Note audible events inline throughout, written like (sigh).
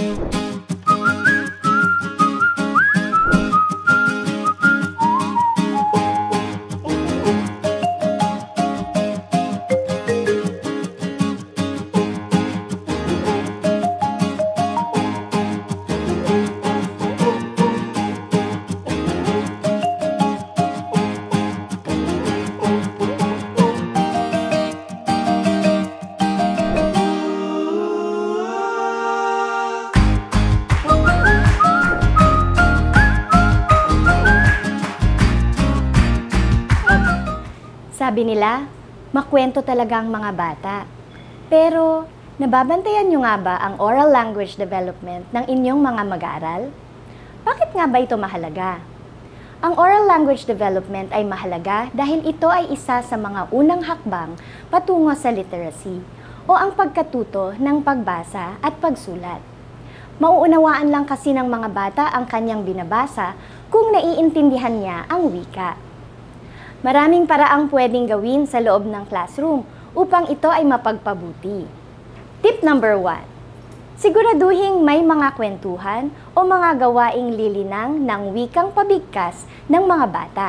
Sabi makwento talaga ang mga bata. Pero, nababantayan nyo nga ba ang oral language development ng inyong mga mag-aaral? Bakit nga ba ito mahalaga? Ang oral language development ay mahalaga dahil ito ay isa sa mga unang hakbang patungo sa literacy o ang pagkatuto ng pagbasa at pagsulat. Mauunawaan lang kasi ng mga bata ang kanyang binabasa kung naiintindihan niya ang wika. Maraming paraang pwedeng gawin sa loob ng classroom upang ito ay mapagpabuti. Tip number 1. Siguraduhing may mga kwentuhan o mga gawaing lilinang ng wikang pabigkas ng mga bata.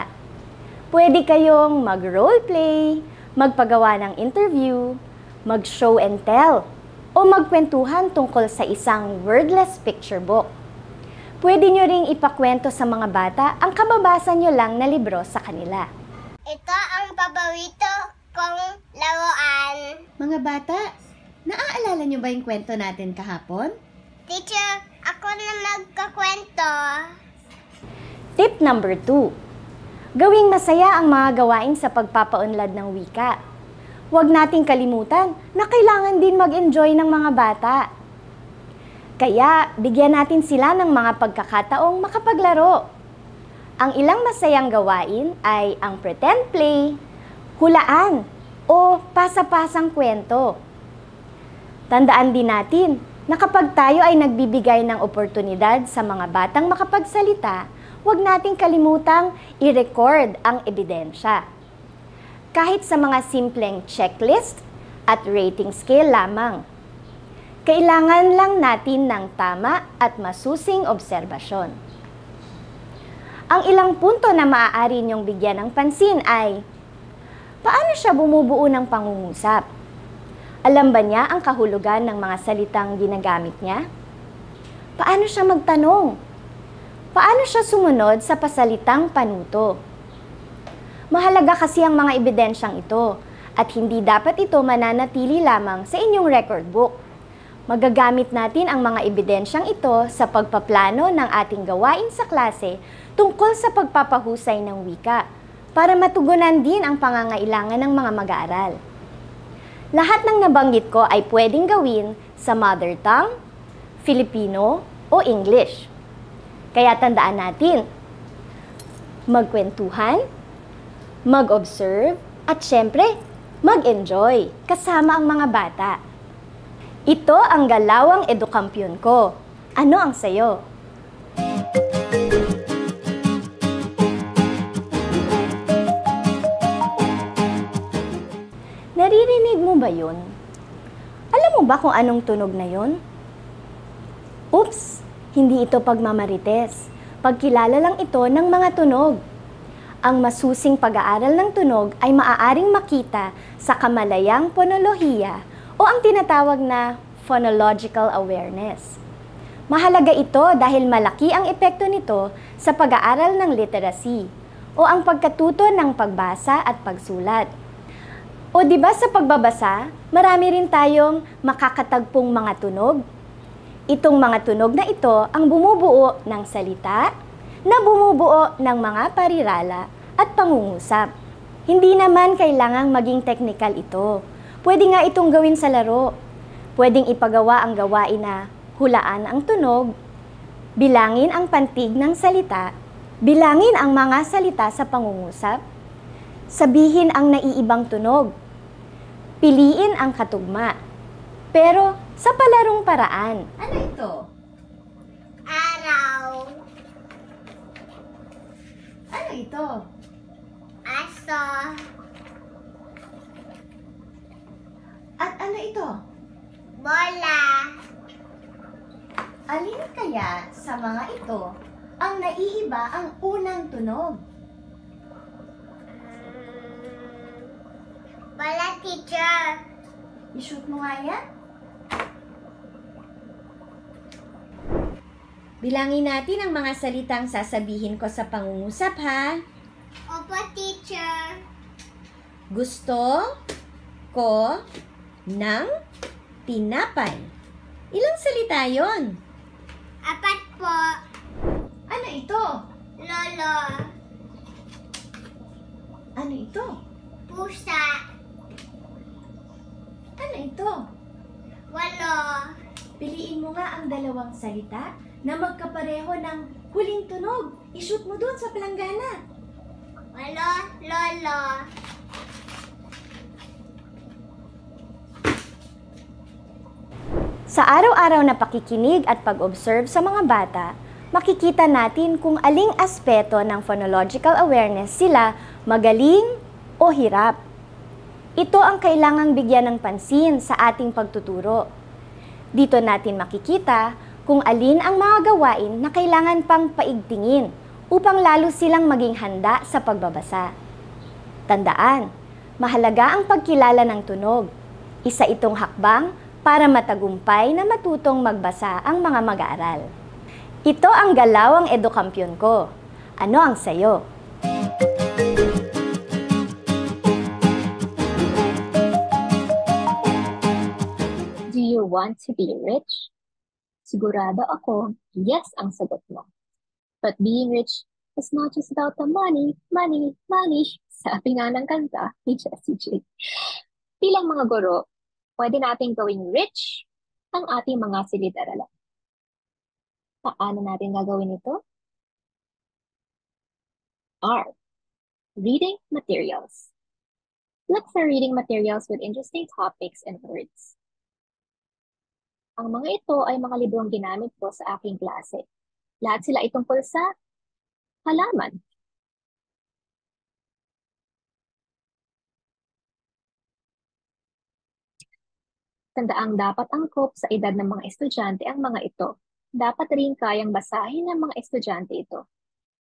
Pwede kayong mag-roleplay, magpagawa ng interview, mag-show and tell, o magkwentuhan tungkol sa isang wordless picture book. Pwede nyo ring ipakwento sa mga bata ang kababasa nyo lang na libro sa kanila. Ito ang paborito kong laruan. Mga bata, naaalala nyo ba yung kwento natin kahapon? Teacher, ako na magkakwento. Tip number 2. Gawing masaya ang mga gawain sa pagpapaunlad ng wika. Huwag nating kalimutan na kailangan din mag-enjoy ng mga bata. Kaya, bigyan natin sila ng mga pagkakataong makapaglaro. Ang ilang masayang gawain ay ang pretend play, hulaan, o pasa-pasang kwento. Tandaan din natin na kapag tayo ay nagbibigay ng oportunidad sa mga batang makapagsalita, huwag nating kalimutang i-record ang ebidensya. Kahit sa mga simpleng checklist at rating scale lamang. Kailangan lang natin ng tama at masusing obserbasyon. Ang ilang punto na maaari niyong bigyan ng pansin ay Paano siya bumubuo ng pangungusap? Alam ba niya ang kahulugan ng mga salitang ginagamit niya? Paano siya magtanong? Paano siya sumunod sa pasalitang panuto? Mahalaga kasi ang mga ebidensyang ito at hindi dapat ito mananatili lamang sa inyong record book. Magagamit natin ang mga ebidensyang ito sa pagpaplano ng ating gawain sa klase tungkol sa pagpapahusay ng wika para matugunan din ang pangangailangan ng mga mag-aaral. Lahat ng nabanggit ko ay pwedeng gawin sa mother tongue, Filipino, o English. Kaya tandaan natin, magkwentuhan, mag-observe, at syempre, mag-enjoy kasama ang mga bata. Ito ang galawang edukampyon ko. Ano ang sayo? Naririnig mo ba yun? Alam mo ba kung anong tunog na yun? Oops! Hindi ito pagmamarites. Pagkilala lang ito ng mga tunog. Ang masusing pag-aaral ng tunog ay maaaring makita sa kamalayang ponolohiya o ang tinatawag na phonological awareness. Mahalaga ito dahil malaki ang epekto nito sa pag-aaral ng literacy o ang pagkatuto ng pagbasa at pagsulat. O di ba sa pagbabasa, marami rin tayong makakatagpong mga tunog. Itong mga tunog na ito ang bumubuo ng salita na bumubuo ng mga parirala at pangungusap. Hindi naman kailangang maging technical ito. Pwede nga itong gawin sa laro. Pwedeng ipagawa ang gawain na hulaan ang tunog, bilangin ang pantig ng salita, bilangin ang mga salita sa pangungusap, sabihin ang naiibang tunog, piliin ang katugma. Pero sa palarong paraan. Ano ito? Araw. Ano ito? Aso. At ano ito? Bola. Alin kaya sa mga ito ang naiiba ang unang tunog? Wala, teacher. I-shoot mo nga yan. Bilangin natin ang mga salitang sasabihin ko sa pangungusap ha. Opo, teacher. Gusto ko ng tinapay. Ilang salita yon? Apat po. Ano ito? Lolo. Ano ito? Pusa. Ano ito? Walo. Piliin mo nga ang dalawang salita na magkapareho ng huling tunog. I-shoot mo doon sa palanggana. Walo, lolo. Sa araw-araw na pakikinig at pag-observe sa mga bata, makikita natin kung aling aspeto ng phonological awareness sila magaling o hirap. Ito ang kailangang bigyan ng pansin sa ating pagtuturo. Dito natin makikita kung alin ang mga gawain na kailangan pang paigtingin upang lalo silang maging handa sa pagbabasa. Tandaan, mahalaga ang pagkilala ng tunog. Isa itong hakbang para matagumpay na matutong magbasa ang mga mag-aaral. Ito ang galawang edukampyon ko. Ano ang sayo? Do you want to be rich? Sigurado ako, yes ang sagot mo. But being rich is not just about the money, money, money. Sabi nga ng kanta ni Jessie J. Bilang mga guro, pwede nating gawing rich ang ating mga silid-aralan. Paano natin gagawin ito? R. Reading materials. Look for reading materials with interesting topics and words. Ang mga ito ay mga librong ginamit ko sa aking klase. Lahat sila ay tungkol sa halaman. Tandaang dapat angkop sa edad ng mga estudyante ang mga ito. Dapat rin kayang basahin ng mga estudyante ito.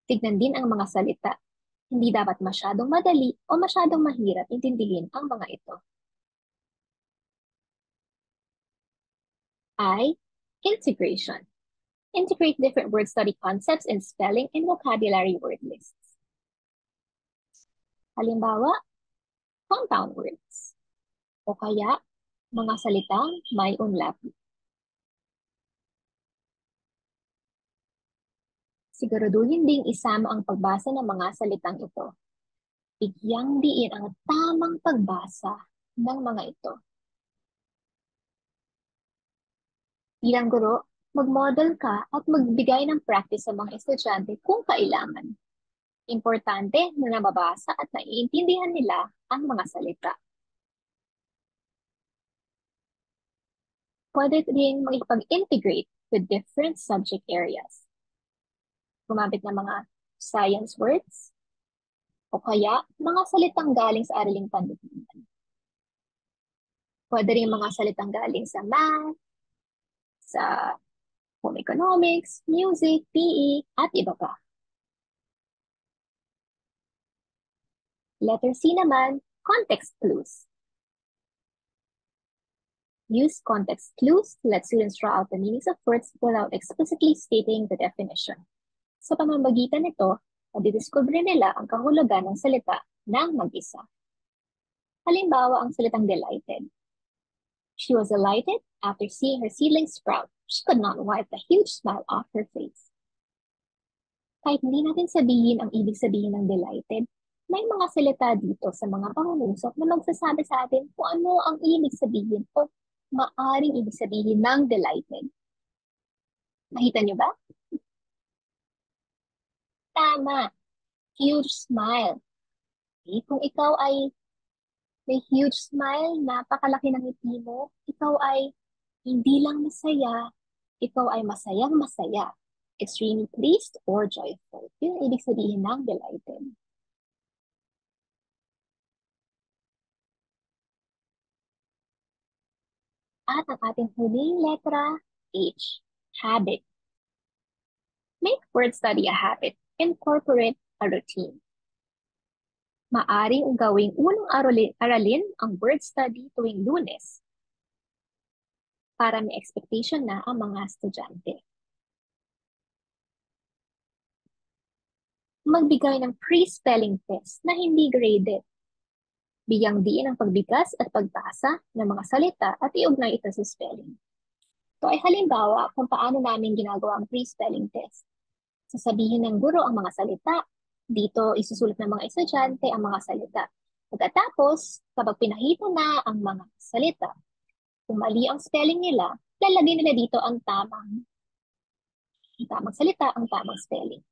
Tignan din ang mga salita. Hindi dapat masyadong madali o masyadong mahirap intindihin ang mga ito. I. Integration. Integrate different word study concepts in spelling and vocabulary word lists. Halimbawa, compound words. O kaya, mga salitang may unlapi. Siguraduhin ding isama ang pagbasa ng mga salitang ito. Bigyang diin ang tamang pagbasa ng mga ito. Bilang guro, mag-model ka at magbigay ng practice sa mga estudyante kung kailangan. Importante na nababasa at naiintindihan nila ang mga salita. Pwede rin makipag-integrate with different subject areas. Gumamit ng mga science words o kaya mga salitang galing sa araling panlipunan. Pwede rin mga salitang galing sa math, sa home economics, music, PE, at iba pa. Letter C naman, context clues. Use context clues to let students draw out the meanings of words without explicitly stating the definition. Sa pamamagitan nito, madidiscover nila ang kahulugan ng salita ng mag-isa. Halimbawa ang salitang delighted. She was delighted after seeing her seedling sprout. She could not wipe the huge smile off her face. Kahit hindi natin sabihin ang ibig sabihin ng delighted, may mga salita dito sa mga pangungusap na magsasabi sa atin kung ano ang ibig sabihin o maaring ibig sabihin ng delighted. Nakita niyo ba? Tama. Huge smile. Okay, kung ikaw ay may huge smile, napakalaki ng ngiti mo, ikaw ay hindi lang masaya, ikaw ay masayang masaya, extremely pleased or joyful. Yun ibig sabihin ng delighted. At ang ating huling letra, H. habit. Make word study a habit. Incorporate a routine. Maaring gawing unang aralin, aralin ang word study tuwing lunes para may expectation na ang mga estudyante. Magbigay ng pre-spelling test na hindi graded. Bigyang diin ang pagbigas at pagbasa ng mga salita at iugnay ito sa spelling. Ito ay halimbawa kung paano namin ginagawa ang pre-spelling test. Sasabihin ng guro ang mga salita dito, isusulat ng mga estudyante ang mga salita. Pagkatapos, kapag pinahita na ang mga salita, kung mali ang spelling nila, lalagay nila dito ang tamang, ang tamang salita, ang tamang spelling.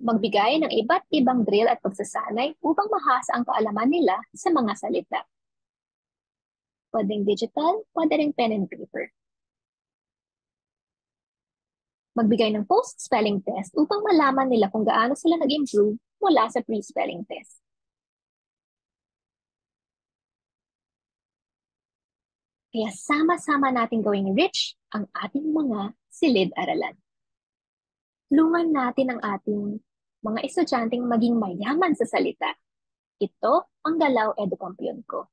Magbigay ng iba't ibang drill at pagsasanay upang mahasa ang kaalaman nila sa mga salita. Pwedeng digital, pwede rin pen and paper magbigay ng post-spelling test upang malaman nila kung gaano sila nag-improve mula sa pre-spelling test. Kaya sama-sama natin gawing rich ang ating mga silid-aralan. Tulungan natin ang ating mga estudyanteng maging mayaman sa salita. Ito ang Galaw Edukampiyon ko.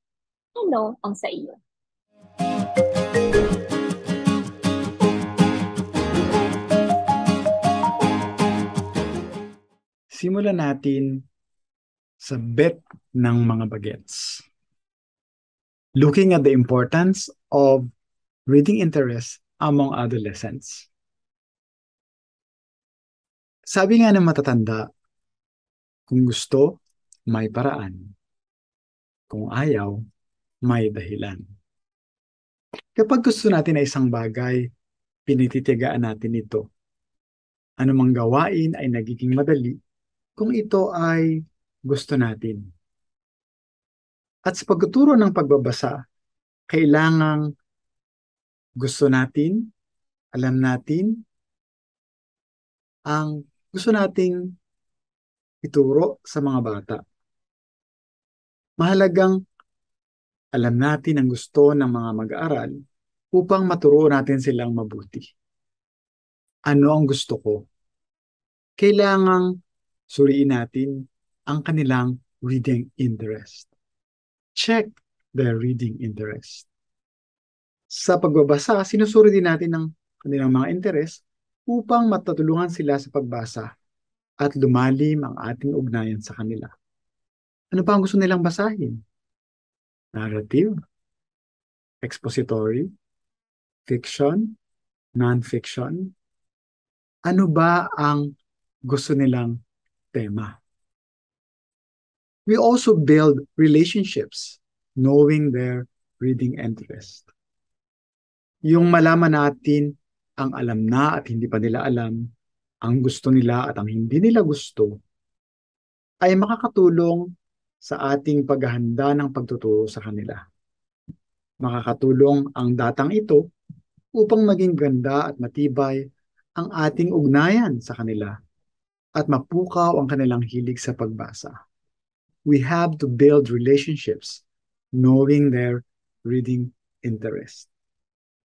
Ano ang sa iyo? simulan natin sa bet ng mga bagets. Looking at the importance of reading interest among adolescents. Sabi nga ng matatanda, kung gusto, may paraan. Kung ayaw, may dahilan. Kapag gusto natin na isang bagay, pinititigaan natin ito. Anumang gawain ay nagiging madali kung ito ay gusto natin. At sa pagtuturo ng pagbabasa, kailangang gusto natin, alam natin, ang gusto nating ituro sa mga bata. Mahalagang alam natin ang gusto ng mga mag-aaral upang maturo natin silang mabuti. Ano ang gusto ko? Kailangang suriin natin ang kanilang reading interest. Check their reading interest. Sa pagbabasa, sinusuri din natin ang kanilang mga interest upang matatulungan sila sa pagbasa at lumalim ang ating ugnayan sa kanila. Ano pa ang gusto nilang basahin? Narrative, expository, fiction, non-fiction. Ano ba ang gusto nilang tema. We also build relationships knowing their reading interest. Yung malaman natin ang alam na at hindi pa nila alam, ang gusto nila at ang hindi nila gusto, ay makakatulong sa ating paghahanda ng pagtuturo sa kanila. Makakatulong ang datang ito upang maging ganda at matibay ang ating ugnayan sa kanila at mapukaw ang kanilang hilig sa pagbasa. We have to build relationships knowing their reading interest.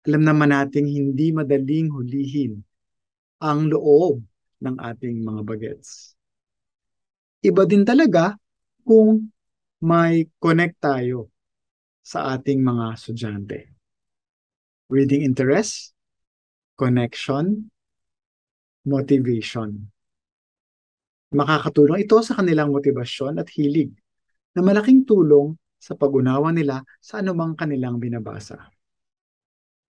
Alam naman nating hindi madaling hulihin ang loob ng ating mga bagets. Iba din talaga kung may connect tayo sa ating mga estudyante. Reading interest, connection, motivation. Makakatulong ito sa kanilang motibasyon at hilig na malaking tulong sa pag-unawa nila sa anumang kanilang binabasa.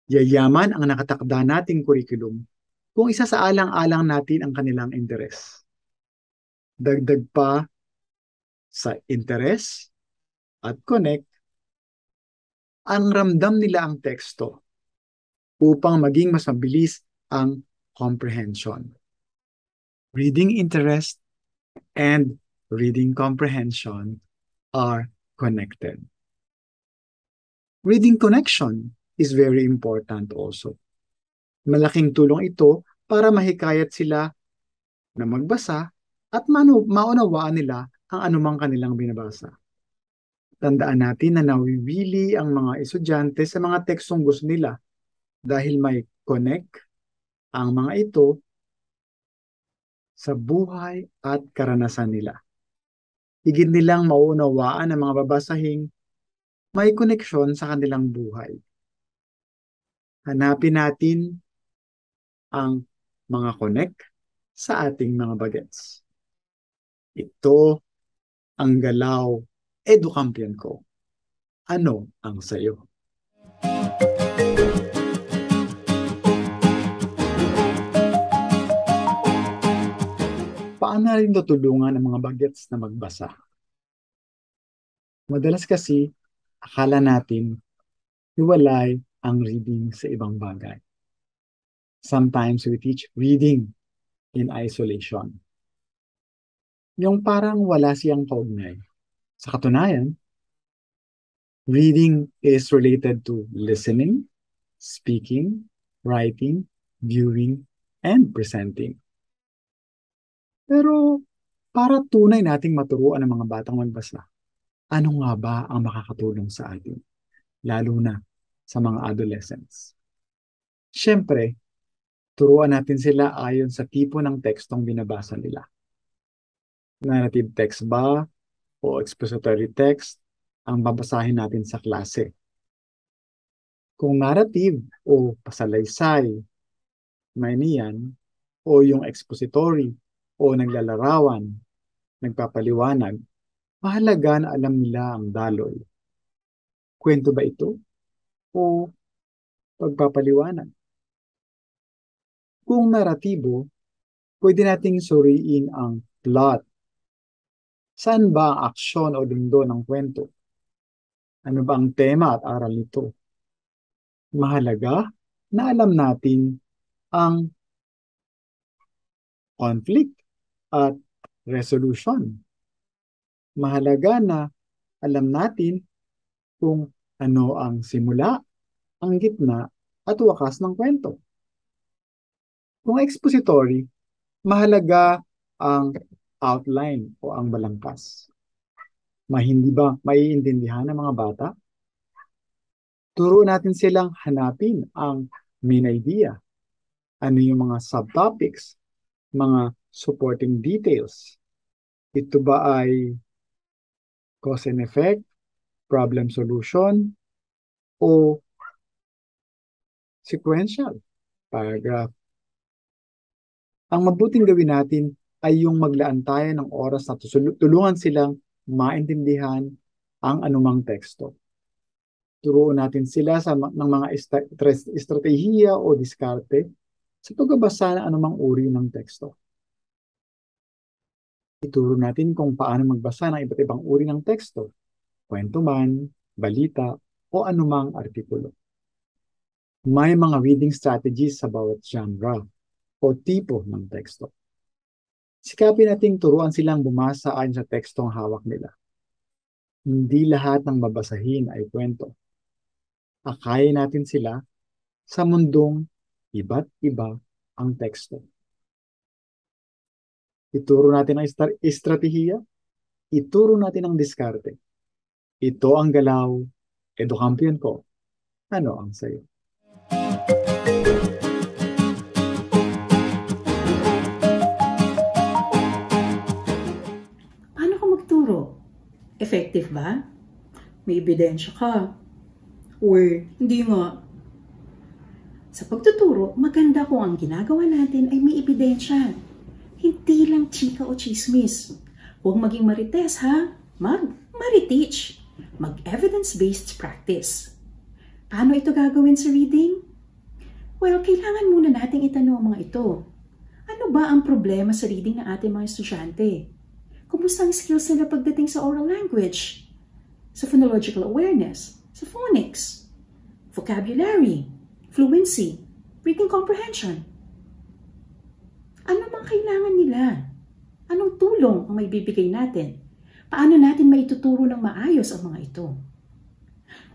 Yayaman ang nakatakda nating kurikulum kung isa sa alang-alang natin ang kanilang interes. Dagdag pa sa interes at connect, ang ramdam nila ang teksto upang maging mas mabilis ang comprehension reading interest and reading comprehension are connected. Reading connection is very important also. Malaking tulong ito para mahikayat sila na magbasa at manu- maunawaan nila ang anumang kanilang binabasa. Tandaan natin na nawiwili ang mga estudyante sa mga tekstong gusto nila dahil may connect ang mga ito sa buhay at karanasan nila. Higit nilang mauunawaan ang mga babasahing may koneksyon sa kanilang buhay. Hanapin natin ang mga connect sa ating mga bagets. Ito ang galaw edukampion ko. Ano ang sayo? Paano rin tutulungan ang mga bagets na magbasa? Madalas kasi, akala natin hiwalay ang reading sa ibang bagay. Sometimes we teach reading in isolation. Yung parang wala siyang kaugnay. Sa katunayan, reading is related to listening, speaking, writing, viewing, and presenting. Pero para tunay nating maturuan ang mga batang magbasa, ano nga ba ang makakatulong sa atin? Lalo na sa mga adolescents. Siyempre, turuan natin sila ayon sa tipo ng tekstong binabasa nila. Narrative text ba o expository text ang babasahin natin sa klase. Kung narrative o pasalaysay, may niyan, o yung expository o naglalarawan, nagpapaliwanag, mahalaga na alam nila ang daloy. Kwento ba ito? O pagpapaliwanag? Kung naratibo, pwede nating suriin ang plot Saan ba ang aksyon o lundo ng kwento? Ano ba ang tema at aral nito? Mahalaga na alam natin ang conflict at resolution. Mahalaga na alam natin kung ano ang simula, ang gitna, at wakas ng kwento. Kung expository, mahalaga ang outline o ang balangkas. Mahindi ba maiintindihan ng mga bata? Turo natin silang hanapin ang main idea. Ano yung mga subtopics, mga supporting details. Ito ba ay cause and effect, problem solution, o sequential, paragraph. Ang mabuting gawin natin ay yung maglaan tayo ng oras na tulungan silang maintindihan ang anumang teksto. Turuan natin sila sa ng mga estratehiya o diskarte sa pagbabasa ng anumang uri ng teksto. Ituro natin kung paano magbasa ng iba't ibang uri ng teksto, kwento man, balita, o anumang artikulo. May mga reading strategies sa bawat genre o tipo ng teksto. Sikapin nating turuan silang bumasa ayon sa tekstong hawak nila. Hindi lahat ng babasahin ay kwento. Akayin natin sila sa mundong iba't iba ang teksto. Ituro natin ang estratehiya, ituro natin ang diskarte. Ito ang galaw, edukampiyon ko. Ano ang sayo? Effective ba? May ebidensya ka. Or, hindi nga. Sa pagtuturo, maganda kung ang ginagawa natin ay may ebidensya. Hindi lang chika o chismis. Huwag maging marites ha. Mag mariteach. Mag evidence-based practice. Paano ito gagawin sa reading? Well, kailangan muna nating itanong ang mga ito. Ano ba ang problema sa reading ng ating mga estudyante? Kumusta ang skills nila pagdating sa oral language? Sa phonological awareness, sa phonics, vocabulary, fluency, reading comprehension. Ano mang kailangan nila? Anong tulong ang may bibigay natin? Paano natin maituturo ng maayos ang mga ito?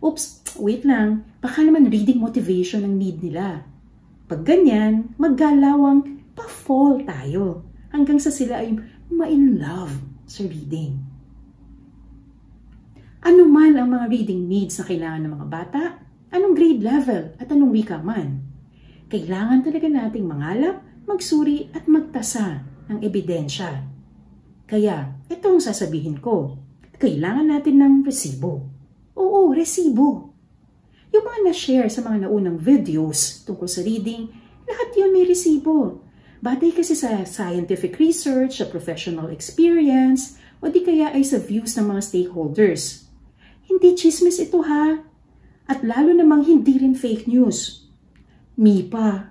Oops, wait lang. Baka naman reading motivation ang need nila. Pag ganyan, maggalawang pa-fall tayo hanggang sa sila ay ma-in love sa reading. Ano man ang mga reading needs na kailangan ng mga bata, anong grade level at anong wika man. Kailangan talaga nating mangalap, magsuri at magtasa ng ebidensya. Kaya, ito ang sasabihin ko. Kailangan natin ng resibo. Oo, resibo. Yung mga na-share sa mga naunang videos tungkol sa reading, lahat yun may resibo. Batay kasi sa scientific research, sa professional experience, o di kaya ay sa views ng mga stakeholders. Hindi chismis ito ha. At lalo namang hindi rin fake news. MIPA.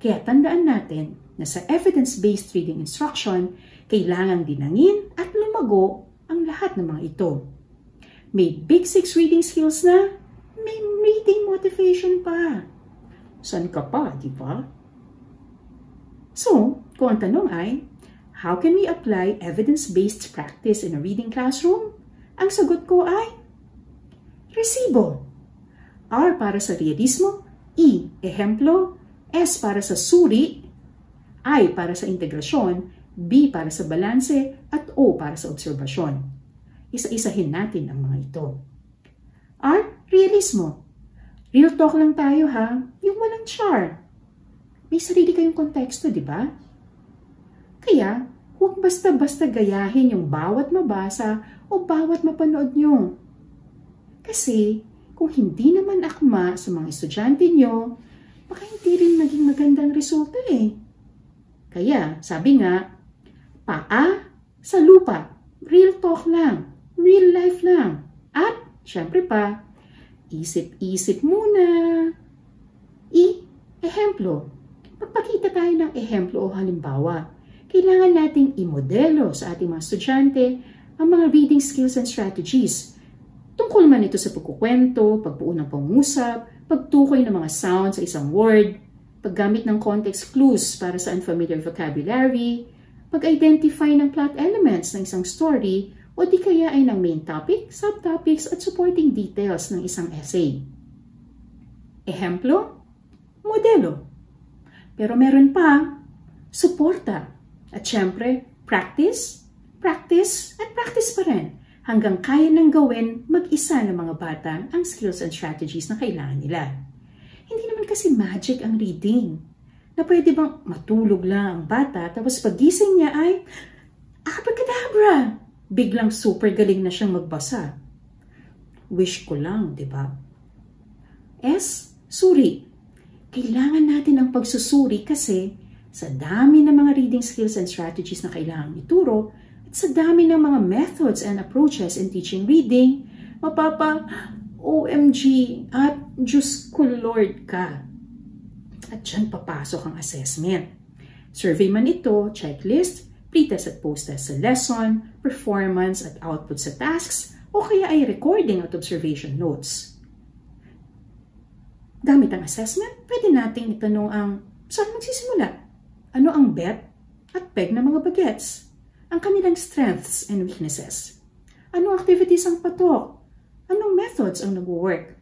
Kaya tandaan natin na sa evidence-based reading instruction, kailangang dinangin at lumago ang lahat ng mga ito. May Big Six reading skills na, may reading motivation pa. San ka pa, di ba? So, kung ang tanong ay, how can we apply evidence-based practice in a reading classroom? Ang sagot ko ay resibo. R para sa realismo, E, ehemplo, S para sa suri, I para sa integrasyon, B para sa balanse, at O para sa obserbasyon. Isa-isahin natin ang mga ito. R, realismo. Real talk lang tayo ha, yung walang char. May sarili kayong konteksto, di ba? Kaya, huwag basta-basta gayahin yung bawat mabasa o bawat mapanood nyo. Kasi, kung hindi naman akma sa mga estudyante nyo, baka hindi rin maging magandang resulta eh. Kaya, sabi nga, paa sa lupa, real talk lang, real life lang. At, syempre pa, isip-isip muna. I, ehemplo. Magpakita tayo ng ehemplo o halimbawa. Kailangan nating imodelo sa ating mga estudyante ang mga reading skills and strategies. Tungkol man ito sa pagkukwento, pagbuo ng pangusap, pagtukoy ng mga sounds sa isang word, paggamit ng context clues para sa unfamiliar vocabulary, pag-identify ng plot elements ng isang story, o di kaya ay ng main topic, subtopics at supporting details ng isang essay. Ehemplo, modelo. Pero meron pa, suporta. At syempre, practice, practice, at practice pa rin hanggang kaya nang gawin mag-isa ng mga bata ang skills and strategies na kailangan nila. Hindi naman kasi magic ang reading. Na pwede bang matulog lang ang bata tapos pagising niya ay abracadabra! Biglang super galing na siyang magbasa. Wish ko lang, di ba? S. Suri. Kailangan natin ang pagsusuri kasi sa dami ng mga reading skills and strategies na kailangan ituro, at sa dami ng mga methods and approaches in teaching reading, mapapa, (gasps) OMG, at Diyos ko Lord ka. At dyan papasok ang assessment. Survey man ito, checklist, pretest at post-test sa lesson, performance at output sa tasks, o kaya ay recording at observation notes. Gamit ang assessment, pwede nating itanong ang saan magsisimula? Ano ang bet at peg ng mga bagets? Ang kanilang strengths and weaknesses. Anong activities ang patok? Anong methods ang nag-work?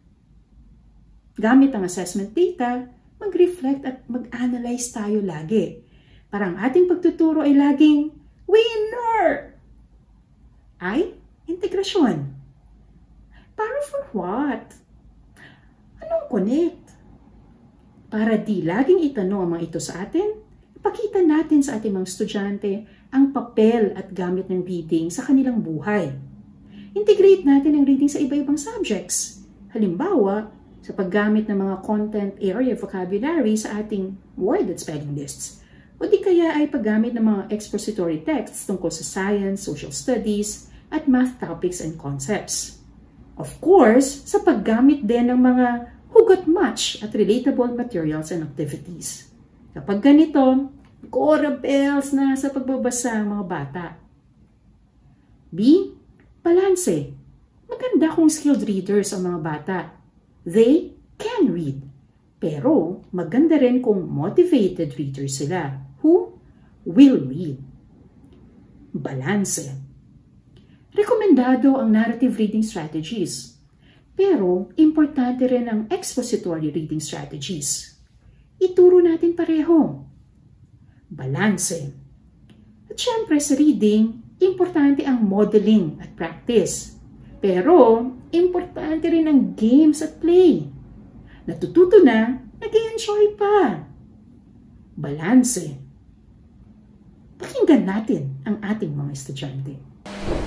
Gamit ang assessment data, mag-reflect at mag-analyze tayo lagi. Para ang ating pagtuturo ay laging winner! Ay, integrasyon. Para for what? Anong connect? Para di laging itanong ang mga ito sa atin, ipakita natin sa ating mga estudyante ang papel at gamit ng reading sa kanilang buhay. Integrate natin ang reading sa iba-ibang subjects. Halimbawa, sa paggamit ng mga content area vocabulary sa ating word at spelling lists. O di kaya ay paggamit ng mga expository texts tungkol sa science, social studies, at math topics and concepts. Of course, sa paggamit din ng mga hugot match at relatable materials and activities. Kapag ganito, Cora bells na sa pagbabasa ang mga bata. B. Balanse. Maganda kung skilled readers ang mga bata. They can read. Pero maganda rin kung motivated readers sila who will read. Balanse. Rekomendado ang narrative reading strategies. Pero importante rin ang expository reading strategies. Ituro natin pareho balanse. At syempre sa reading, importante ang modeling at practice. Pero, importante rin ang games at play. Natututo na, nag enjoy pa. Balanse. Pakinggan natin ang ating mga estudyante.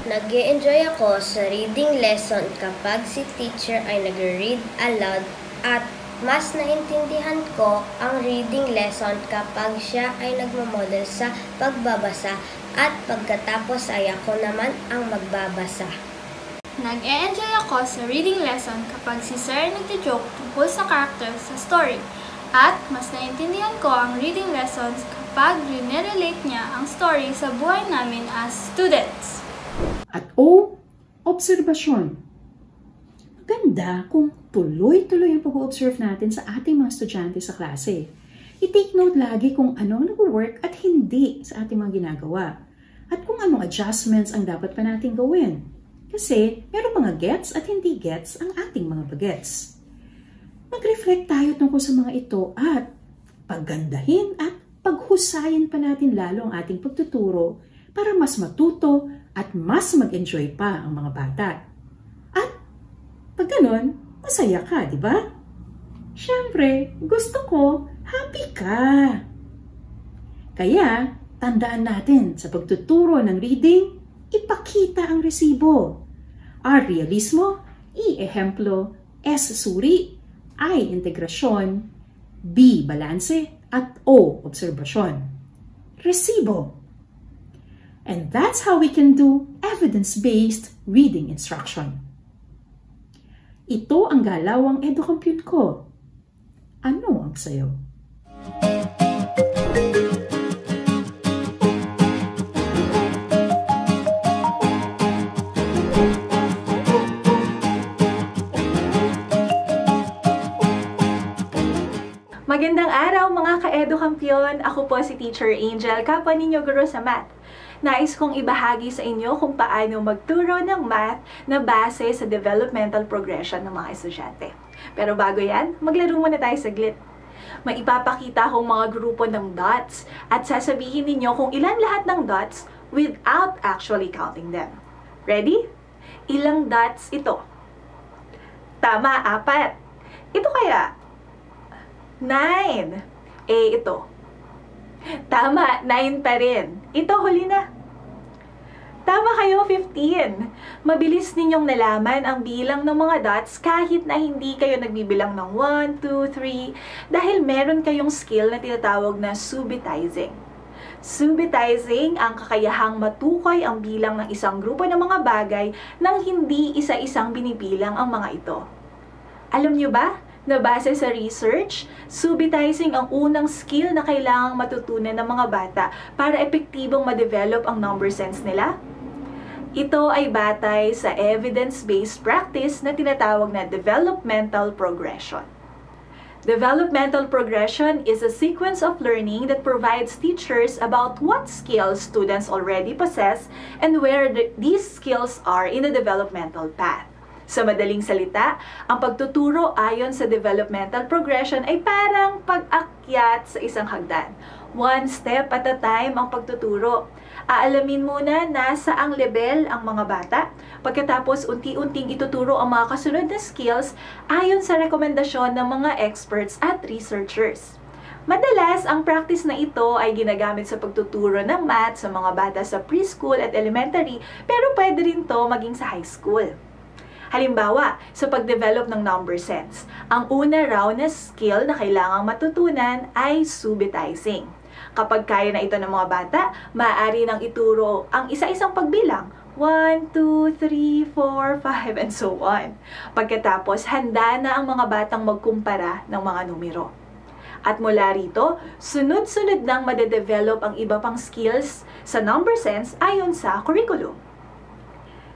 nag enjoy ako sa reading lesson kapag si teacher ay nag-read aloud at mas naintindihan ko ang reading lesson kapag siya ay nagmamodel sa pagbabasa at pagkatapos ay ako naman ang magbabasa. Nag-e-enjoy ako sa reading lesson kapag si Sir nagtijoke tungkol sa character sa story. At mas naintindihan ko ang reading lessons kapag rinirelate niya ang story sa buhay namin as students. At O, obserbasyon. Maganda kung tuloy-tuloy ang pag-observe natin sa ating mga estudyante sa klase. I-take note lagi kung ano nag-work at hindi sa ating mga ginagawa. At kung anong adjustments ang dapat pa natin gawin. Kasi meron mga gets at hindi gets ang ating mga bagets. Mag-reflect tayo tungkol sa mga ito at paggandahin at paghusayin pa natin lalo ang ating pagtuturo para mas matuto at mas mag-enjoy pa ang mga bata. At pag ganun, masaya ka, di ba? Siyempre, gusto ko, happy ka. Kaya, tandaan natin sa pagtuturo ng reading, ipakita ang resibo. R. Realismo, I. Ehemplo, S. Suri, I. Integrasyon, B. Balanse, at O. Obserbasyon. Resibo. And that's how we can do evidence-based reading instruction. Ito ang galawang educompute ko. Ano ang sayo? Magandang araw mga ka-edu kampiyon! Ako po si Teacher Angel, kapwa ninyo guro sa math. Nais kong ibahagi sa inyo kung paano magturo ng math na base sa developmental progression ng mga estudyante. Pero bago yan, maglaro muna tayo saglit. May ipapakita akong mga grupo ng dots at sasabihin ninyo kung ilan lahat ng dots without actually counting them. Ready? Ilang dots ito? Tama, apat. Ito kaya, Nine. Eh, ito. Tama, nine pa rin. Ito, huli na. Tama kayo, 15. Mabilis ninyong nalaman ang bilang ng mga dots kahit na hindi kayo nagbibilang ng 1, 2, 3 dahil meron kayong skill na tinatawag na subitizing. Subitizing ang kakayahang matukoy ang bilang ng isang grupo ng mga bagay nang hindi isa-isang binibilang ang mga ito. Alam nyo ba, na base sa research, subitizing ang unang skill na kailangang matutunan ng mga bata para epektibong ma-develop ang number sense nila? Ito ay batay sa evidence-based practice na tinatawag na developmental progression. Developmental progression is a sequence of learning that provides teachers about what skills students already possess and where the, these skills are in the developmental path. Sa madaling salita, ang pagtuturo ayon sa developmental progression ay parang pag-akyat sa isang hagdan. One step at a time ang pagtuturo. Aalamin muna nasa ang level ang mga bata. Pagkatapos, unti-unting ituturo ang mga kasunod na skills ayon sa rekomendasyon ng mga experts at researchers. Madalas, ang practice na ito ay ginagamit sa pagtuturo ng math sa mga bata sa preschool at elementary, pero pwede rin to maging sa high school. Halimbawa, sa pag-develop ng number sense, ang una raw na skill na kailangang matutunan ay subitizing. Kapag kaya na ito ng mga bata, maaari nang ituro ang isa-isang pagbilang 1, 2, 3, 4, 5, and so on. Pagkatapos, handa na ang mga batang magkumpara ng mga numero. At mula rito, sunod-sunod nang madedevelop ang iba pang skills sa number sense ayon sa curriculum.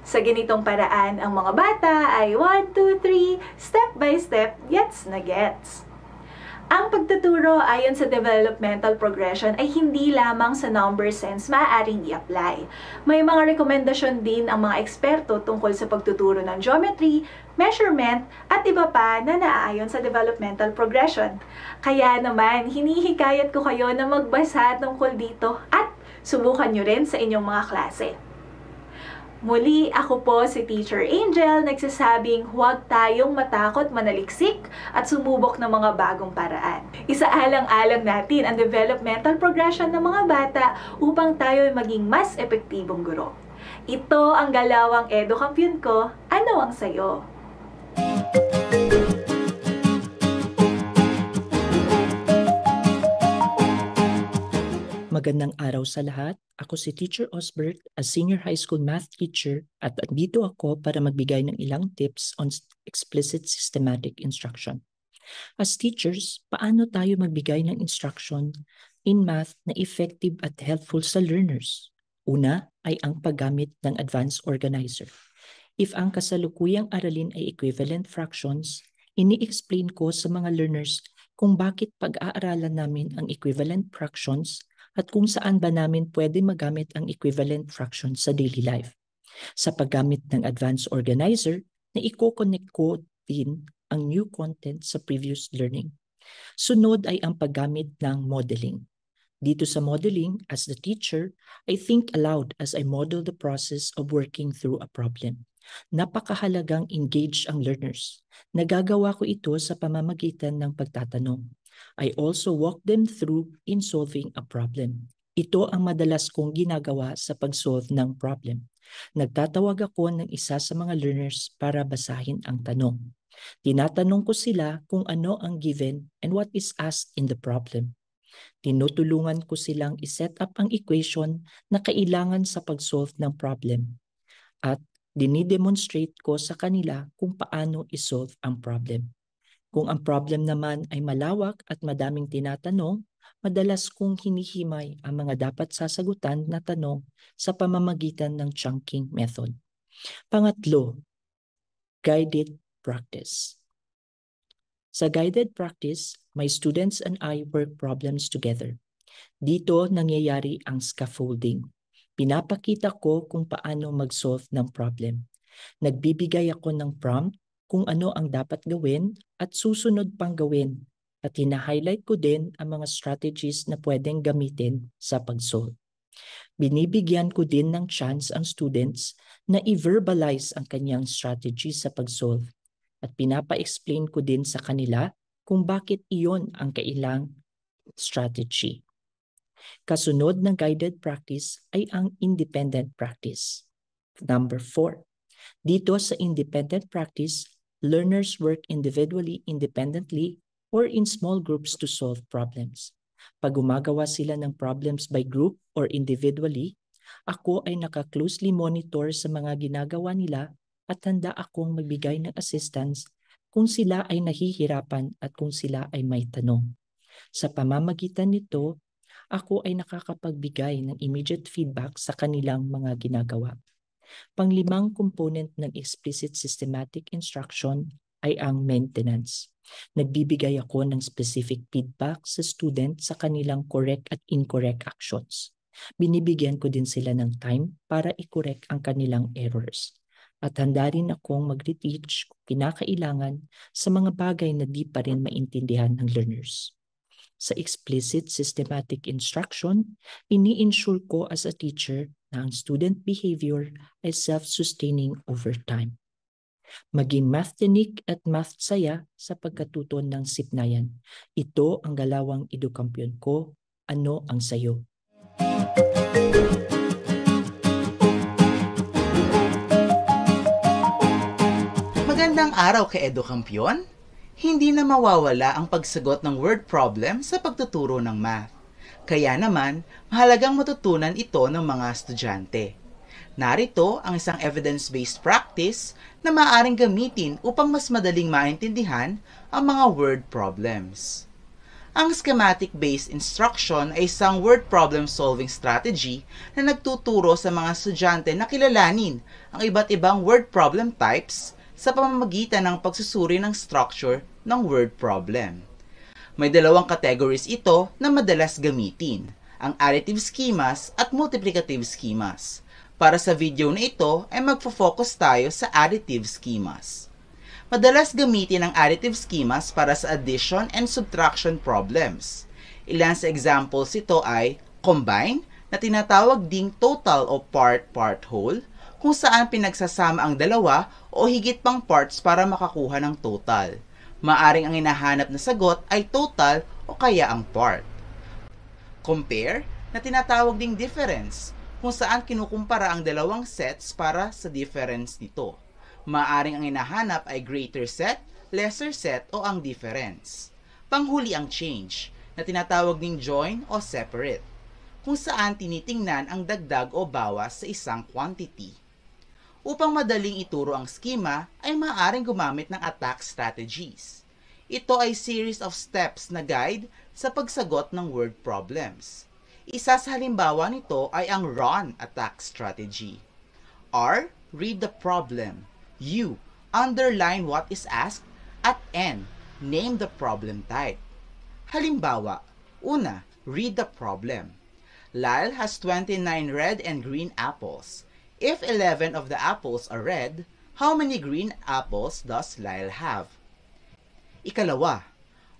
Sa ganitong paraan, ang mga bata ay 1, 2, 3, step by step, gets na gets. Ang pagtuturo ayon sa developmental progression ay hindi lamang sa number sense maaaring i-apply. May mga rekomendasyon din ang mga eksperto tungkol sa pagtuturo ng geometry, measurement, at iba pa na naaayon sa developmental progression. Kaya naman, hinihikayat ko kayo na magbasa tungkol dito at subukan nyo rin sa inyong mga klase. Muli, ako po si Teacher Angel, nagsasabing huwag tayong matakot manaliksik at sumubok ng mga bagong paraan. Isaalang-alang natin ang developmental progression ng mga bata upang tayo ay maging mas epektibong guro. Ito ang galawang Edo Kampiyon ko. Ano ang sayo? Magandang araw sa lahat. Ako si Teacher Osbert, a senior high school math teacher at andito ako para magbigay ng ilang tips on explicit systematic instruction. As teachers, paano tayo magbigay ng instruction in math na effective at helpful sa learners? Una ay ang paggamit ng advanced organizer. If ang kasalukuyang aralin ay equivalent fractions, ini-explain ko sa mga learners kung bakit pag-aaralan namin ang equivalent fractions at kung saan ba namin pwede magamit ang equivalent fraction sa daily life. Sa paggamit ng advanced organizer, na i-connect ko din ang new content sa previous learning. Sunod ay ang paggamit ng modeling. Dito sa modeling, as the teacher, I think aloud as I model the process of working through a problem. Napakahalagang engage ang learners. Nagagawa ko ito sa pamamagitan ng pagtatanong. I also walk them through in solving a problem. Ito ang madalas kong ginagawa sa pag-solve ng problem. Nagtatawag ako ng isa sa mga learners para basahin ang tanong. Tinatanong ko sila kung ano ang given and what is asked in the problem. Tinutulungan ko silang iset up ang equation na kailangan sa pag-solve ng problem. At dinidemonstrate ko sa kanila kung paano isolve ang problem. Kung ang problem naman ay malawak at madaming tinatanong, madalas kong hinihimay ang mga dapat sasagutan na tanong sa pamamagitan ng chunking method. Pangatlo, guided practice. Sa guided practice, my students and I work problems together. Dito nangyayari ang scaffolding. Pinapakita ko kung paano mag-solve ng problem. Nagbibigay ako ng prompt kung ano ang dapat gawin at susunod pang gawin at hina-highlight ko din ang mga strategies na pwedeng gamitin sa pag-solve. Binibigyan ko din ng chance ang students na i-verbalize ang kanyang strategy sa pag-solve at pinapa-explain ko din sa kanila kung bakit iyon ang kailang strategy. Kasunod ng guided practice ay ang independent practice. Number four, dito sa independent practice, learners work individually, independently, or in small groups to solve problems. Pag gumagawa sila ng problems by group or individually, ako ay naka-closely monitor sa mga ginagawa nila at handa akong magbigay ng assistance kung sila ay nahihirapan at kung sila ay may tanong. Sa pamamagitan nito, ako ay nakakapagbigay ng immediate feedback sa kanilang mga ginagawa. Panglimang component ng explicit systematic instruction ay ang maintenance. Nagbibigay ako ng specific feedback sa student sa kanilang correct at incorrect actions. Binibigyan ko din sila ng time para i-correct ang kanilang errors. At handa rin akong mag-reteach kung kinakailangan sa mga bagay na di pa rin maintindihan ng learners. Sa explicit systematic instruction, ini-ensure ko as a teacher na ang student behavior ay self-sustaining over time. Maging math technique at math saya sa pagkatuto ng sipnayan. Ito ang galawang edukampiyon ko. Ano ang sayo? Magandang araw kay Edukampiyon! Hindi na mawawala ang pagsagot ng word problem sa pagtuturo ng math. Kaya naman, mahalagang matutunan ito ng mga estudyante. Narito ang isang evidence-based practice na maaaring gamitin upang mas madaling maintindihan ang mga word problems. Ang schematic-based instruction ay isang word problem solving strategy na nagtuturo sa mga estudyante na kilalanin ang iba't ibang word problem types sa pamamagitan ng pagsusuri ng structure ng word problem. May dalawang categories ito na madalas gamitin, ang additive schemas at multiplicative schemas. Para sa video na ito ay magfo-focus tayo sa additive schemas. Madalas gamitin ang additive schemas para sa addition and subtraction problems. Ilan sa examples ito ay combine na tinatawag ding total o part-part whole, kung saan pinagsasama ang dalawa o higit pang parts para makakuha ng total. Maaring ang hinahanap na sagot ay total o kaya ang part. Compare na tinatawag ding difference kung saan kinukumpara ang dalawang sets para sa difference nito. Maaring ang hinahanap ay greater set, lesser set o ang difference. Panghuli ang change na tinatawag ding join o separate kung saan tinitingnan ang dagdag o bawas sa isang quantity. Upang madaling ituro ang schema, ay maaaring gumamit ng attack strategies. Ito ay series of steps na guide sa pagsagot ng word problems. Isa sa halimbawa nito ay ang run attack strategy. R. Read the problem. U. Underline what is asked. At N. Name the problem type. Halimbawa, una, read the problem. Lyle has 29 red and green apples. If 11 of the apples are red, how many green apples does Lyle have? Ikalawa,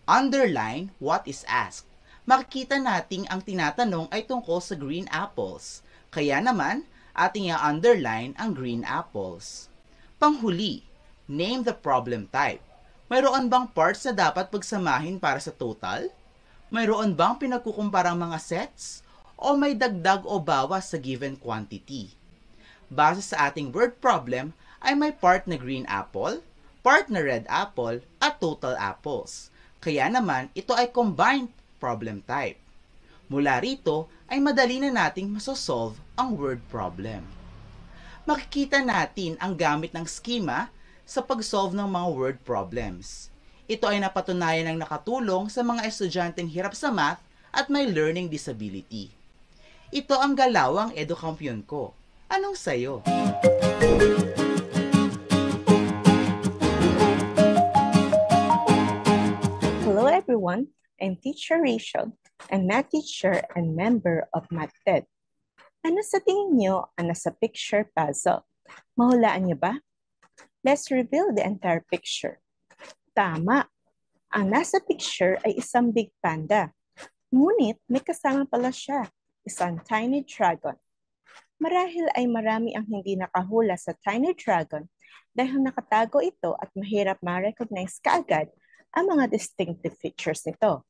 underline what is asked. Makikita nating ang tinatanong ay tungkol sa green apples. Kaya naman, ating i-underline ang green apples. Panghuli, name the problem type. Mayroon bang parts na dapat pagsamahin para sa total? Mayroon bang pinagkukumparang mga sets? o may dagdag o bawas sa given quantity. Base sa ating word problem, ay may part na green apple, part na red apple, at total apples. Kaya naman, ito ay combined problem type. Mula rito, ay madali na nating masosolve ang word problem. Makikita natin ang gamit ng schema sa pag-solve ng mga word problems. Ito ay napatunayan ng nakatulong sa mga estudyanteng hirap sa math at may learning disability. Ito ang galawang edukampiyon ko. Anong sayo? Hello everyone, I'm Teacher Rachel, a math teacher and member of MathTed. Ano sa tingin niyo ang nasa picture puzzle? Mahulaan niyo ba? Let's reveal the entire picture. Tama! Ang nasa picture ay isang big panda. Ngunit may kasama pala siya isang tiny dragon. Marahil ay marami ang hindi nakahula sa tiny dragon dahil nakatago ito at mahirap ma-recognize kaagad ang mga distinctive features nito.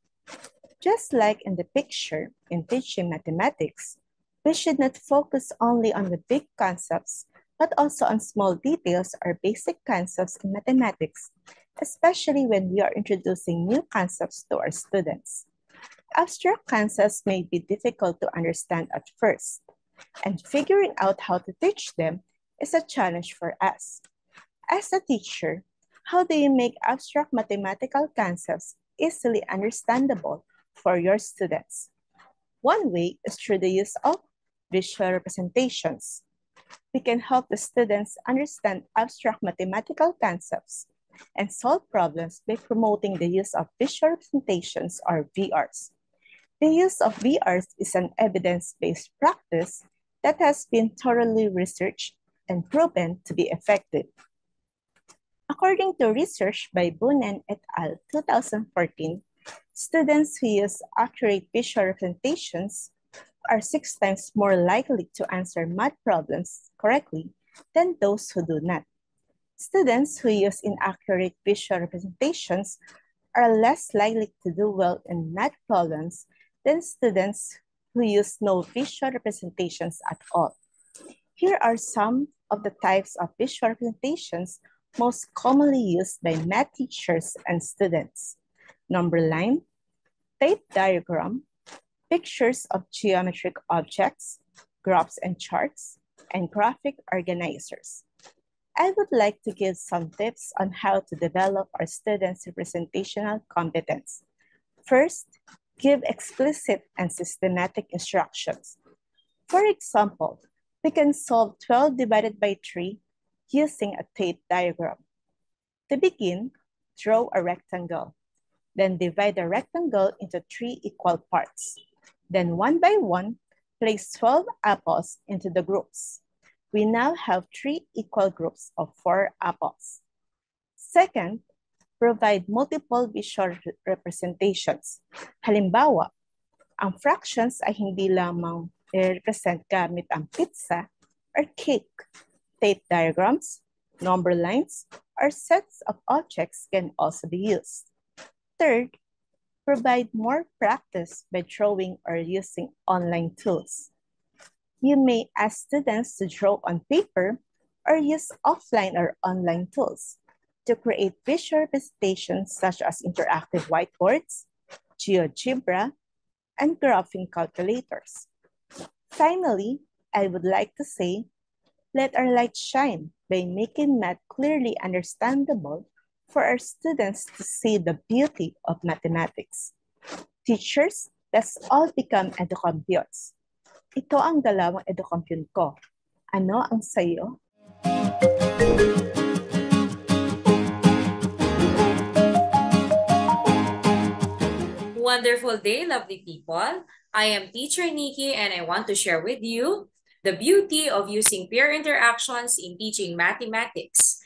Just like in the picture in teaching mathematics, we should not focus only on the big concepts, but also on small details or basic concepts in mathematics, especially when we are introducing new concepts to our students abstract concepts may be difficult to understand at first, and figuring out how to teach them is a challenge for us. As a teacher, how do you make abstract mathematical concepts easily understandable for your students? One way is through the use of visual representations. We can help the students understand abstract mathematical concepts and solve problems by promoting the use of visual representations or VRs. The use of VRs is an evidence-based practice that has been thoroughly researched and proven to be effective. According to research by Bunen et al. 2014, students who use accurate visual representations are six times more likely to answer math problems correctly than those who do not. Students who use inaccurate visual representations are less likely to do well in math problems than students who use no visual representations at all. Here are some of the types of visual representations most commonly used by math teachers and students. Number line, tape diagram, pictures of geometric objects, graphs and charts, and graphic organizers. I would like to give some tips on how to develop our students' representational competence. First, give explicit and systematic instructions. For example, we can solve 12 divided by 3 using a tape diagram. To begin, draw a rectangle. Then divide the rectangle into three equal parts. Then one by one, place 12 apples into the groups. We now have three equal groups of four apples. Second, provide multiple visual representations. Halimbawa, ang fractions ay hindi lamang eh, represent gamit ang pizza or cake, Tape diagrams, number lines, or sets of objects can also be used. Third, provide more practice by drawing or using online tools. You may ask students to draw on paper or use offline or online tools to create visual presentations such as interactive whiteboards, GeoGebra, and graphing calculators. Finally, I would like to say, let our light shine by making math clearly understandable for our students to see the beauty of mathematics. Teachers, let's all become educampions. Ito ang dalawang educampion ko. Ano ang sayo? Wonderful day, lovely people. I am Teacher Nikki and I want to share with you the beauty of using peer interactions in teaching mathematics.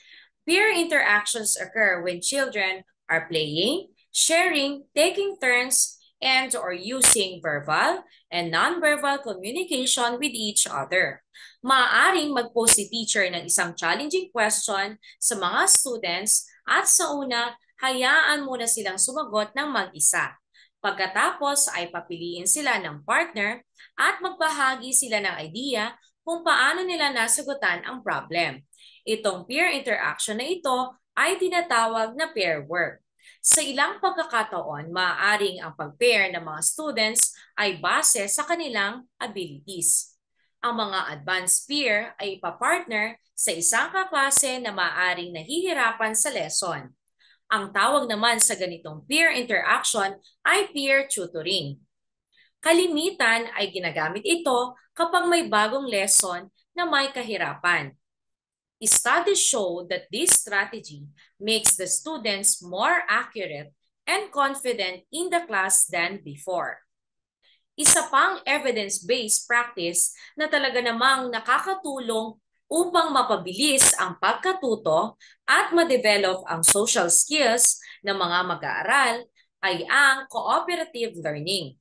Peer interactions occur when children are playing, sharing, taking turns, and or using verbal and non-verbal communication with each other. Maaaring mag-post si teacher ng isang challenging question sa mga students at sa una, hayaan muna silang sumagot ng mag-isa. Pagkatapos ay papiliin sila ng partner at magbahagi sila ng idea kung paano nila nasagutan ang problem. Itong peer interaction na ito ay tinatawag na pair work. Sa ilang pagkakataon, maaaring ang pag-pair ng mga students ay base sa kanilang abilities. Ang mga advanced peer ay ipapartner sa isang kaklase na maaaring nahihirapan sa lesson. Ang tawag naman sa ganitong peer interaction ay peer tutoring. Kalimitan ay ginagamit ito kapag may bagong lesson na may kahirapan. Studies show that this strategy makes the students more accurate and confident in the class than before. Isa pang evidence-based practice na talaga namang nakakatulong upang mapabilis ang pagkatuto at ma-develop ang social skills ng mga mag-aaral ay ang cooperative learning.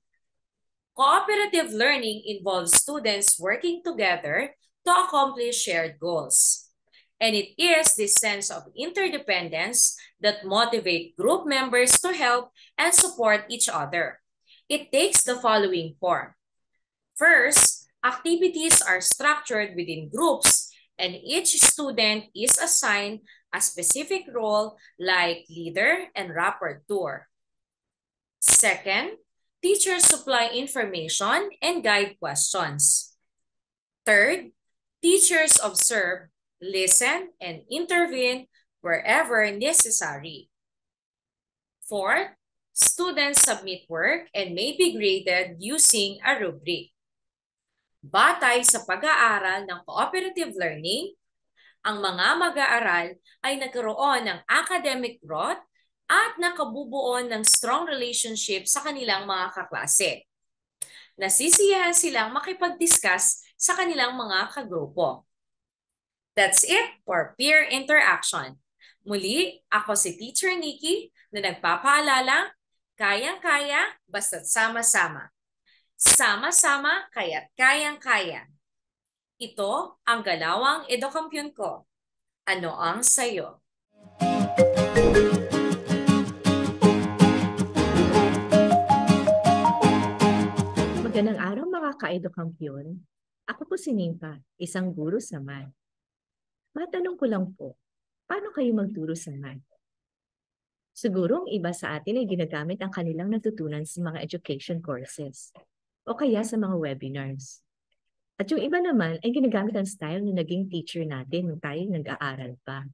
Cooperative learning involves students working together to accomplish shared goals. And it is this sense of interdependence that motivate group members to help and support each other. It takes the following form. First, activities are structured within groups and each student is assigned a specific role like leader and rapporteur. Second, teachers supply information and guide questions. Third, teachers observe, listen, and intervene wherever necessary. Fourth, students submit work and may be graded using a rubric. Batay sa pag-aaral ng cooperative learning, ang mga mag-aaral ay nagkaroon ng academic growth at nakabubuo ng strong relationship sa kanilang mga kaklase. Nasisiyahan silang makipag-discuss sa kanilang mga kagrupo. That's it for peer interaction. Muli, ako si Teacher Nikki na nagpapaalala, kayang-kaya basta't sama-sama. Sama-sama kaya't kayang-kaya. Ito ang galawang edukampiyon ko. Ano ang sayo? Magandang araw mga ka-edukampiyon. Ako po si Nimpa, isang guro sa math. Matanong ko lang po, paano kayo magturo sa math? Siguro ang iba sa atin ay ginagamit ang kanilang natutunan sa mga education courses o kaya sa mga webinars. At yung iba naman ay ginagamit ang style na naging teacher natin nung tayo nag-aaral pa.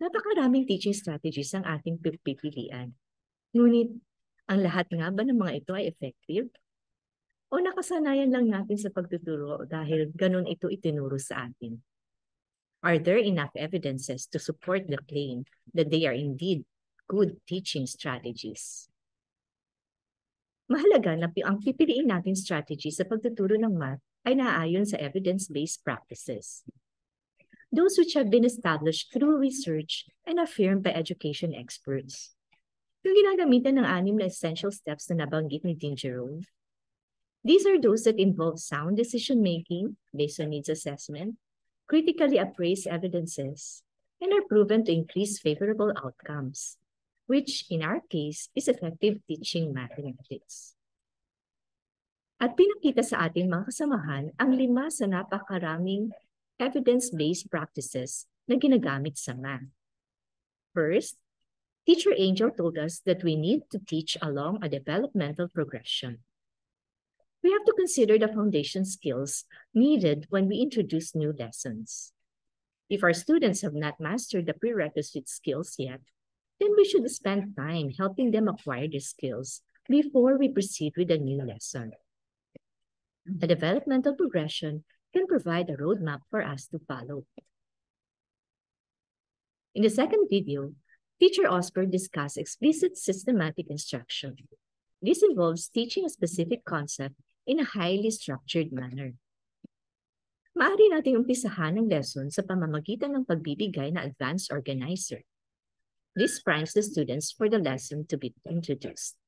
Napakaraming teaching strategies ang ating pipilian. Ngunit, ang lahat nga ba ng mga ito ay effective? O nakasanayan lang natin sa pagtuturo dahil ganun ito itinuro sa atin? Are there enough evidences to support the claim that they are indeed good teaching strategies? Mahalaga na ang pipiliin natin strategy sa pagtuturo ng math ay naaayon sa evidence-based practices. Those which have been established through research and affirmed by education experts. Yung ginagamitan ng anim na essential steps na nabanggit ni Dean Jerome. These are those that involve sound decision-making based on needs assessment, critically appraise evidences, and are proven to increase favorable outcomes, which in our case is effective teaching mathematics. At pinakita sa ating mga kasamahan ang lima sa napakaraming evidence-based practices na ginagamit sa math. First, Teacher Angel told us that we need to teach along a developmental progression. We have to consider the foundation skills needed when we introduce new lessons. If our students have not mastered the prerequisite skills yet, then we should spend time helping them acquire these skills before we proceed with a new lesson. A developmental progression can provide a roadmap for us to follow. In the second video, Teacher Osborne discussed explicit systematic instruction. This involves teaching a specific concept in a highly structured manner. Maaari nating umpisahan ang lesson sa pamamagitan ng pagbibigay na advanced organizer. This primes the students for the lesson to be introduced.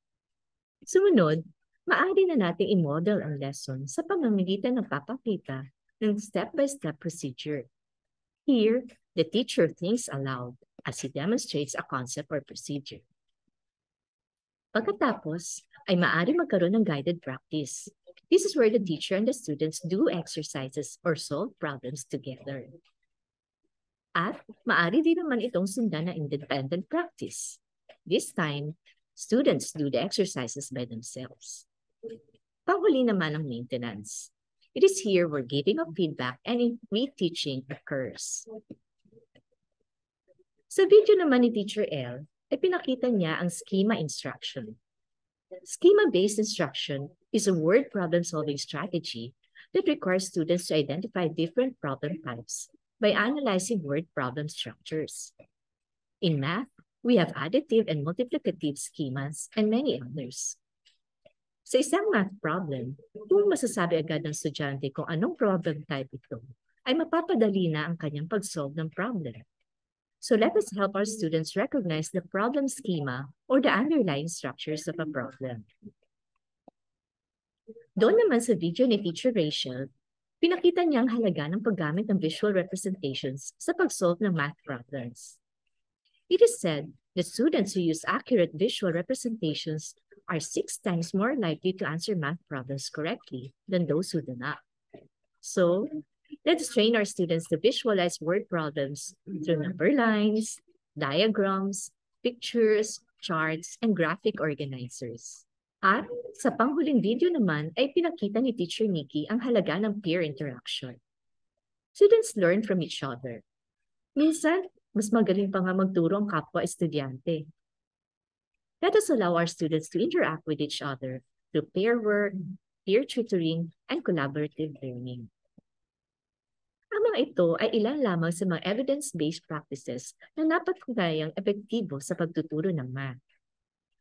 Sumunod, maaari na nating i-model ang lesson sa pamamagitan ng papakita ng step-by-step procedure. Here, the teacher thinks aloud as he demonstrates a concept or procedure. Pagkatapos, ay maaari magkaroon ng guided practice. This is where the teacher and the students do exercises or solve problems together. At maaari din naman itong sundan ng independent practice. This time, students do the exercises by themselves. Panghuli naman ang maintenance. It is here where giving of feedback and reteaching occurs. Sa video naman ni Teacher L, ay pinakita niya ang schema instruction. Schema-based instruction is a word problem-solving strategy that requires students to identify different problem types by analyzing word problem structures. In math, we have additive and multiplicative schemas and many others. Sa isang math problem, kung masasabi agad ng estudyante kung anong problem type ito, ay mapapadali na ang kanyang pag-solve ng problem. So let us help our students recognize the problem schema or the underlying structures of a problem. Doon naman sa video ni Teacher Rachel, pinakita niya ang halaga ng paggamit ng visual representations sa pag-solve ng math problems. It is said that students who use accurate visual representations are six times more likely to answer math problems correctly than those who do not. So, Let's train our students to visualize word problems through number lines, diagrams, pictures, charts, and graphic organizers. At sa panghuling video naman ay pinakita ni Teacher Nikki ang halaga ng peer interaction. Students learn from each other. Minsan, mas magaling pa nga magturo ang kapwa estudyante. Let us allow our students to interact with each other through pair work, peer tutoring, and collaborative learning. Ang mga ito ay ilan lamang sa mga evidence-based practices na napatunayang epektibo sa pagtuturo ng math.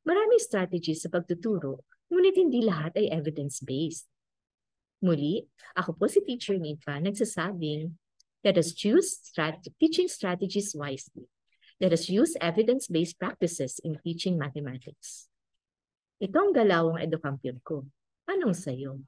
Maraming strategies sa pagtuturo, ngunit hindi lahat ay evidence-based. Muli, ako po si Teacher Nipa nagsasabing, let us choose strat teaching strategies wisely. Let us use evidence-based practices in teaching mathematics. Ito ang galawang edukampiyon ko. Anong sayo?